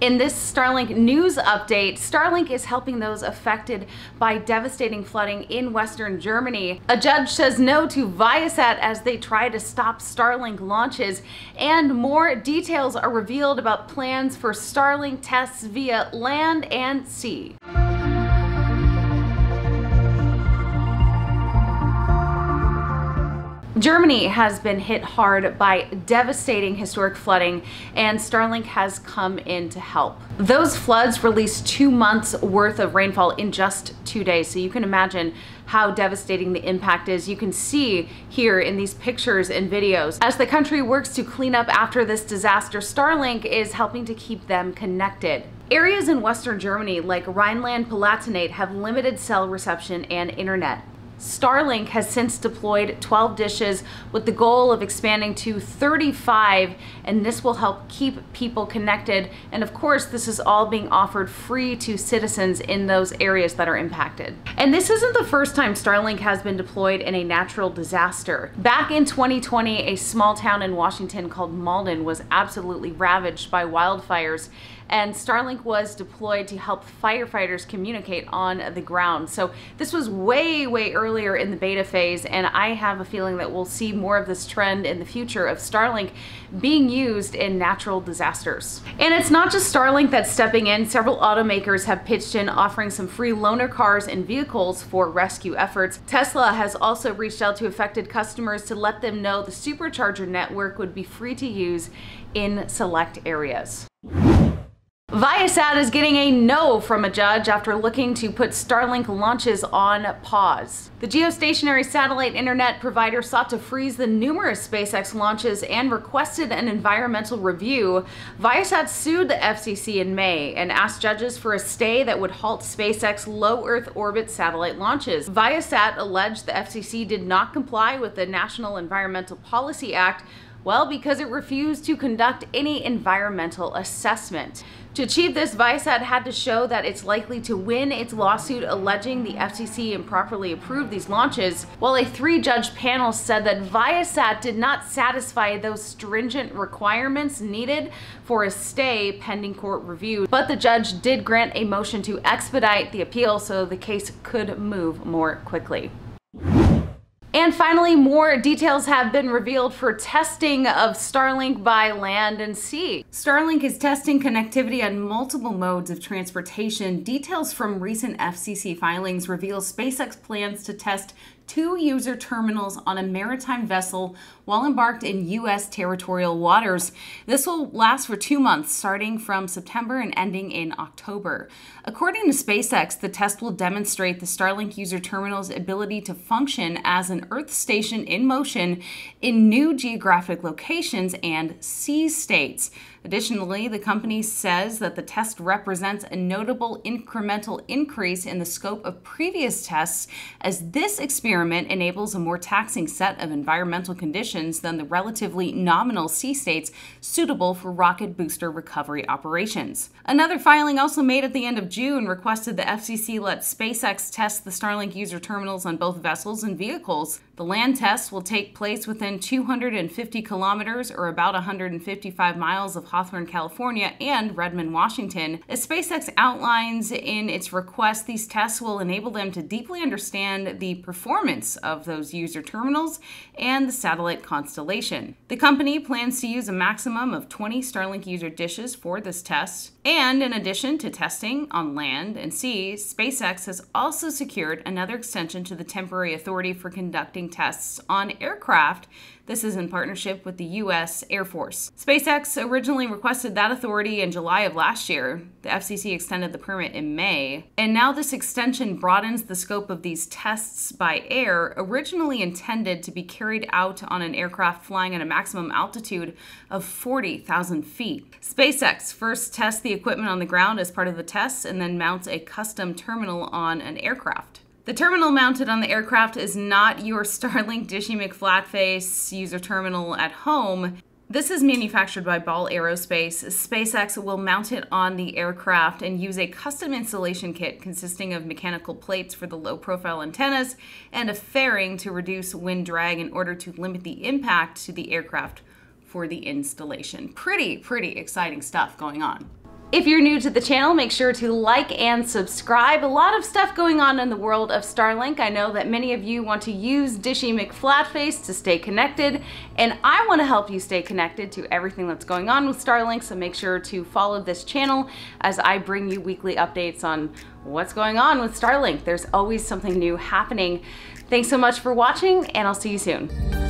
In this Starlink news update, Starlink is helping those affected by devastating flooding in Western Germany. A judge says no to Viasat as they try to stop Starlink launches, and more details are revealed about plans for Starlink tests via land and sea. Germany has been hit hard by devastating historic flooding, and Starlink has come in to help. Those floods released two months worth of rainfall in just two days, so you can imagine how devastating the impact is. You can see here in these pictures and videos. As the country works to clean up after this disaster, Starlink is helping to keep them connected. Areas in Western Germany like Rhineland-Palatinate have limited cell reception and internet. Starlink has since deployed 12 dishes with the goal of expanding to 35, and this will help keep people connected. And of course, this is all being offered free to citizens in those areas that are impacted. And this isn't the first time Starlink has been deployed in a natural disaster. Back in 2020, a small town in Washington called Malden was absolutely ravaged by wildfires and Starlink was deployed to help firefighters communicate on the ground. So this was way, way earlier in the beta phase, and I have a feeling that we'll see more of this trend in the future of Starlink being used in natural disasters. And it's not just Starlink that's stepping in. Several automakers have pitched in offering some free loaner cars and vehicles for rescue efforts. Tesla has also reached out to affected customers to let them know the supercharger network would be free to use in select areas. Viasat is getting a no from a judge after looking to put Starlink launches on pause. The geostationary satellite internet provider sought to freeze the numerous SpaceX launches and requested an environmental review. Viasat sued the FCC in May and asked judges for a stay that would halt SpaceX low Earth orbit satellite launches. Viasat alleged the FCC did not comply with the National Environmental Policy Act well, because it refused to conduct any environmental assessment. To achieve this, Viasat had to show that it's likely to win its lawsuit alleging the FCC improperly approved these launches, while a three-judge panel said that Viasat did not satisfy those stringent requirements needed for a stay pending court review. But the judge did grant a motion to expedite the appeal so the case could move more quickly. And finally, more details have been revealed for testing of Starlink by land and sea. Starlink is testing connectivity on multiple modes of transportation. Details from recent FCC filings reveal SpaceX plans to test two user terminals on a maritime vessel while embarked in U.S. territorial waters. This will last for two months, starting from September and ending in October. According to SpaceX, the test will demonstrate the Starlink user terminal's ability to function as an Earth station in motion in new geographic locations and sea states. Additionally, the company says that the test represents a notable incremental increase in the scope of previous tests, as this experiment enables a more taxing set of environmental conditions than the relatively nominal sea states suitable for rocket booster recovery operations. Another filing also made at the end of June requested the FCC let SpaceX test the Starlink user terminals on both vessels and vehicles. The land test will take place within 250 kilometers or about 155 miles of Hawthorne, California, and Redmond, Washington. As SpaceX outlines in its request, these tests will enable them to deeply understand the performance of those user terminals and the satellite constellation. The company plans to use a maximum of 20 Starlink user dishes for this test. And in addition to testing on land and sea, SpaceX has also secured another extension to the temporary authority for conducting tests on aircraft this is in partnership with the U.S. Air Force. SpaceX originally requested that authority in July of last year. The FCC extended the permit in May. And now this extension broadens the scope of these tests by air, originally intended to be carried out on an aircraft flying at a maximum altitude of 40,000 feet. SpaceX first tests the equipment on the ground as part of the tests and then mounts a custom terminal on an aircraft. The terminal mounted on the aircraft is not your Starlink Dishy McFlatface user terminal at home. This is manufactured by Ball Aerospace. SpaceX will mount it on the aircraft and use a custom installation kit consisting of mechanical plates for the low profile antennas and a fairing to reduce wind drag in order to limit the impact to the aircraft for the installation. Pretty, pretty exciting stuff going on. If you're new to the channel, make sure to like and subscribe. A lot of stuff going on in the world of Starlink. I know that many of you want to use Dishy McFlatface to stay connected, and I want to help you stay connected to everything that's going on with Starlink, so make sure to follow this channel as I bring you weekly updates on what's going on with Starlink. There's always something new happening. Thanks so much for watching, and I'll see you soon.